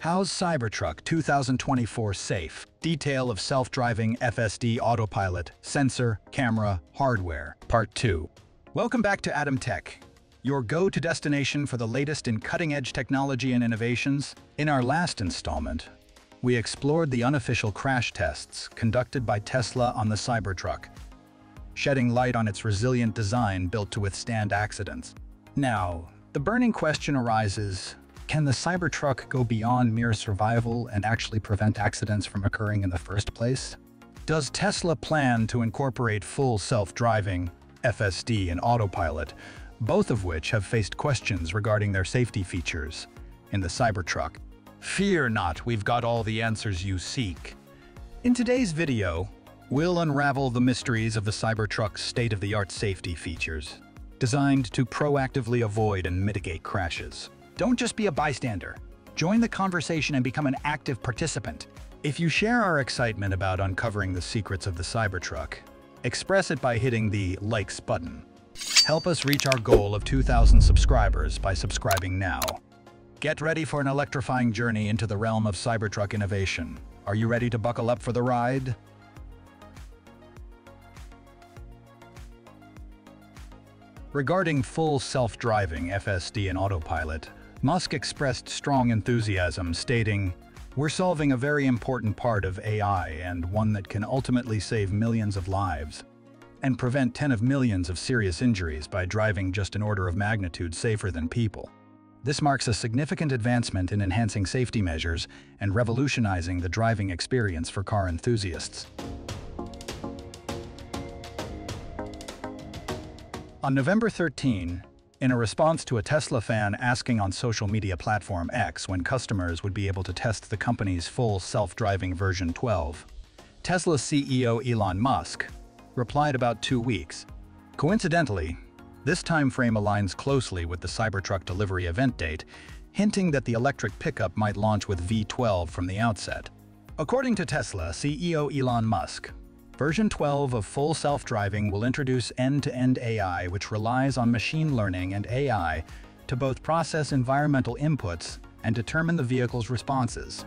How's Cybertruck 2024 safe? Detail of self-driving FSD autopilot, sensor, camera, hardware. Part 2. Welcome back to Adam Tech, your go-to destination for the latest in cutting-edge technology and innovations. In our last installment, we explored the unofficial crash tests conducted by Tesla on the Cybertruck, shedding light on its resilient design built to withstand accidents. Now, the burning question arises, can the Cybertruck go beyond mere survival and actually prevent accidents from occurring in the first place? Does Tesla plan to incorporate full self-driving, FSD, and autopilot, both of which have faced questions regarding their safety features in the Cybertruck? Fear not, we've got all the answers you seek. In today's video, we'll unravel the mysteries of the Cybertruck's state-of-the-art safety features, designed to proactively avoid and mitigate crashes. Don't just be a bystander. Join the conversation and become an active participant. If you share our excitement about uncovering the secrets of the Cybertruck, express it by hitting the likes button. Help us reach our goal of 2,000 subscribers by subscribing now. Get ready for an electrifying journey into the realm of Cybertruck innovation. Are you ready to buckle up for the ride? Regarding full self-driving FSD and autopilot, Musk expressed strong enthusiasm, stating, We're solving a very important part of AI and one that can ultimately save millions of lives and prevent 10 of millions of serious injuries by driving just an order of magnitude safer than people. This marks a significant advancement in enhancing safety measures and revolutionizing the driving experience for car enthusiasts. On November 13, in a response to a Tesla fan asking on social media platform X when customers would be able to test the company's full self-driving version 12, Tesla CEO Elon Musk replied about two weeks. Coincidentally, this time frame aligns closely with the Cybertruck delivery event date, hinting that the electric pickup might launch with V12 from the outset. According to Tesla CEO Elon Musk, Version 12 of Full Self-Driving will introduce end-to-end AI which relies on machine learning and AI to both process environmental inputs and determine the vehicle's responses.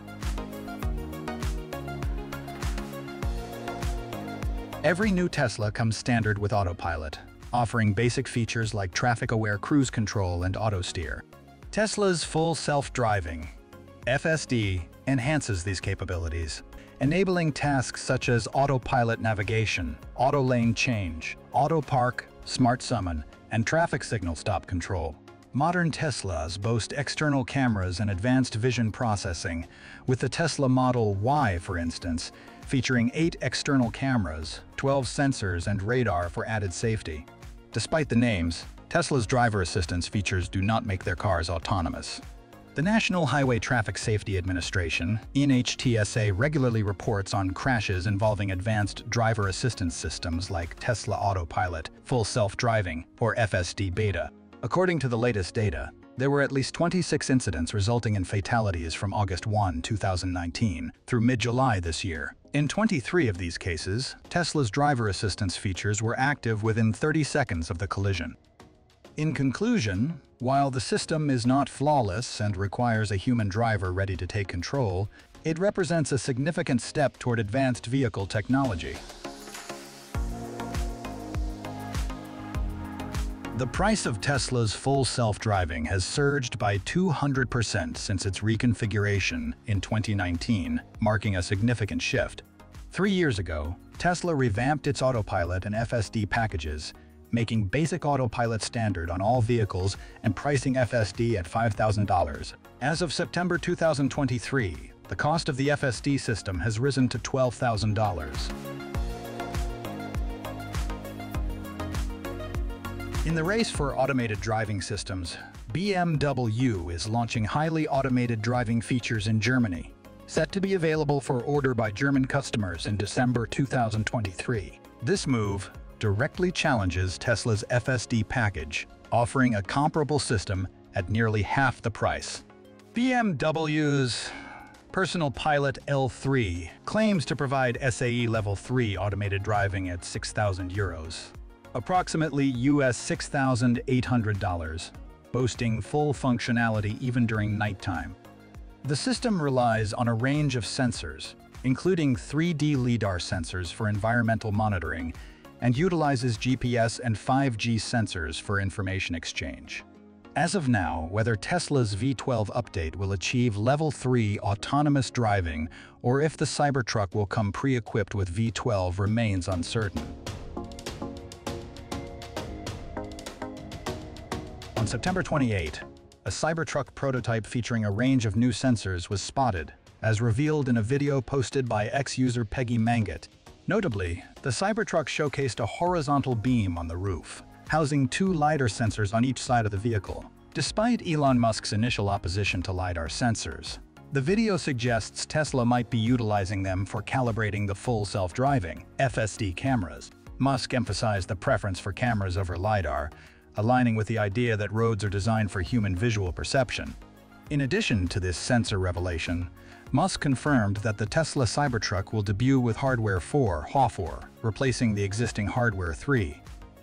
Every new Tesla comes standard with autopilot, offering basic features like traffic-aware cruise control and auto-steer. Tesla's Full Self-Driving, FSD, enhances these capabilities, enabling tasks such as autopilot navigation, auto lane change, auto park, smart summon, and traffic signal stop control. Modern Teslas boast external cameras and advanced vision processing, with the Tesla Model Y, for instance, featuring eight external cameras, 12 sensors, and radar for added safety. Despite the names, Tesla's driver assistance features do not make their cars autonomous. The National Highway Traffic Safety Administration, NHTSA, regularly reports on crashes involving advanced driver assistance systems like Tesla Autopilot, Full Self-Driving, or FSD Beta. According to the latest data, there were at least 26 incidents resulting in fatalities from August 1, 2019, through mid-July this year. In 23 of these cases, Tesla's driver assistance features were active within 30 seconds of the collision. In conclusion, while the system is not flawless and requires a human driver ready to take control, it represents a significant step toward advanced vehicle technology. The price of Tesla's full self-driving has surged by 200% since its reconfiguration in 2019, marking a significant shift. Three years ago, Tesla revamped its autopilot and FSD packages, making basic autopilot standard on all vehicles and pricing FSD at $5,000. As of September 2023, the cost of the FSD system has risen to $12,000. In the race for automated driving systems, BMW is launching highly automated driving features in Germany, set to be available for order by German customers in December 2023. This move directly challenges Tesla's FSD package, offering a comparable system at nearly half the price. BMW's Personal Pilot L3 claims to provide SAE Level 3 automated driving at 6,000 euros, approximately US $6,800, boasting full functionality even during nighttime. The system relies on a range of sensors, including 3D LiDAR sensors for environmental monitoring, and utilizes GPS and 5G sensors for information exchange. As of now, whether Tesla's V12 update will achieve Level 3 autonomous driving or if the Cybertruck will come pre-equipped with V12 remains uncertain. On September 28, a Cybertruck prototype featuring a range of new sensors was spotted, as revealed in a video posted by ex-user Peggy Manget. Notably, the Cybertruck showcased a horizontal beam on the roof, housing two LiDAR sensors on each side of the vehicle. Despite Elon Musk's initial opposition to LiDAR sensors, the video suggests Tesla might be utilizing them for calibrating the full self-driving FSD cameras. Musk emphasized the preference for cameras over LiDAR, aligning with the idea that roads are designed for human visual perception. In addition to this sensor revelation, Musk confirmed that the Tesla Cybertruck will debut with Hardware 4, HA4, replacing the existing Hardware 3.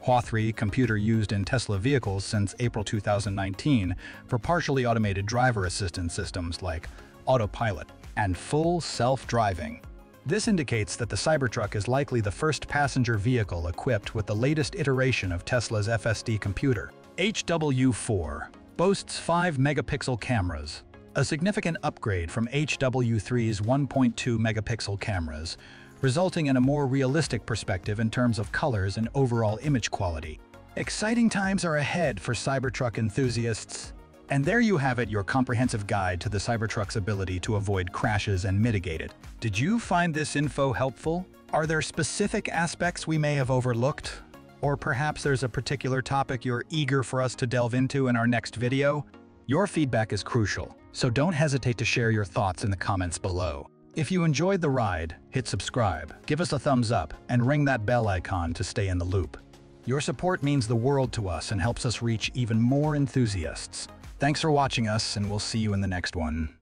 HA3 computer used in Tesla vehicles since April 2019 for partially automated driver assistance systems like autopilot and full self-driving. This indicates that the Cybertruck is likely the first passenger vehicle equipped with the latest iteration of Tesla's FSD computer. HW4 boasts 5-megapixel cameras, a significant upgrade from HW3's 1.2 megapixel cameras, resulting in a more realistic perspective in terms of colors and overall image quality. Exciting times are ahead for Cybertruck enthusiasts. And there you have it, your comprehensive guide to the Cybertruck's ability to avoid crashes and mitigate it. Did you find this info helpful? Are there specific aspects we may have overlooked? Or perhaps there's a particular topic you're eager for us to delve into in our next video? Your feedback is crucial, so don't hesitate to share your thoughts in the comments below. If you enjoyed the ride, hit subscribe, give us a thumbs up, and ring that bell icon to stay in the loop. Your support means the world to us and helps us reach even more enthusiasts. Thanks for watching us, and we'll see you in the next one.